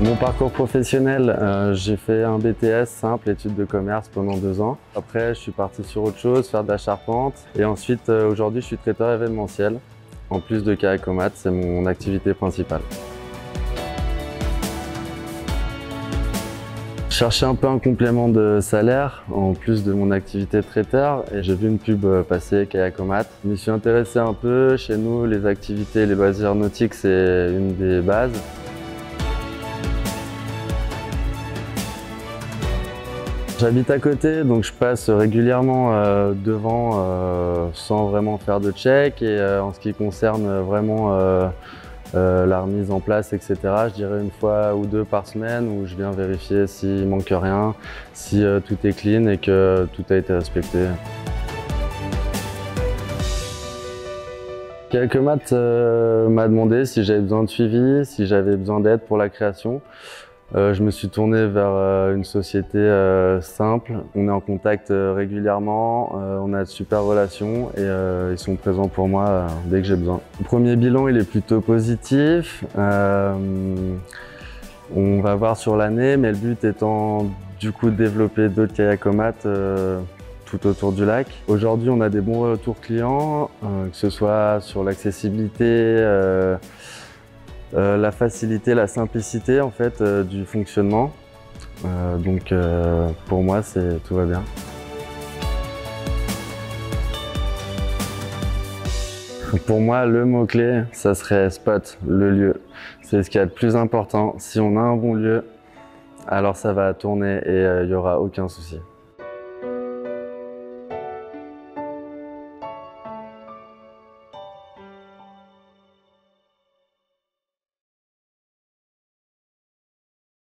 Mon parcours professionnel, euh, j'ai fait un BTS simple, études de commerce pendant deux ans. Après, je suis parti sur autre chose, faire de la charpente. Et ensuite, euh, aujourd'hui, je suis traiteur événementiel. En plus de Kayakomat, c'est mon activité principale. Cherchais un peu un complément de salaire en plus de mon activité de traiteur et j'ai vu une pub passer Kayakomat. Je m'y suis intéressé un peu. Chez nous, les activités, les loisirs nautiques, c'est une des bases. J'habite à côté, donc je passe régulièrement euh, devant euh, sans vraiment faire de check. Et euh, en ce qui concerne vraiment la remise en place, etc., je dirais une fois ou deux par semaine où je viens vérifier s'il manque rien, si tout est clean et que tout a été respecté. Quelques maths m'a demandé si j'avais besoin de suivi, si j'avais besoin d'aide pour la création. Euh, je me suis tourné vers euh, une société euh, simple. On est en contact régulièrement, on a de super relations et ils sont présents pour moi dès que j'ai besoin. Le premier bilan, il est plutôt positif. on va voir sur l'année, mais le but étant du coup de développer d'autres kayakomates tout autour du lac. Aujourd'hui, on a des bons retours clients, que ce soit sur l'accessibilité, la facilité, la simplicité en fait euh, du fonctionnement. Euh, donc pour moi, c'est tout va bien. Pour moi, le mot-clé, ça serait spot, le lieu. C'est ce qui est le plus important. Si on a un bon lieu, alors ça va tourner et il n'y aura aucun souci.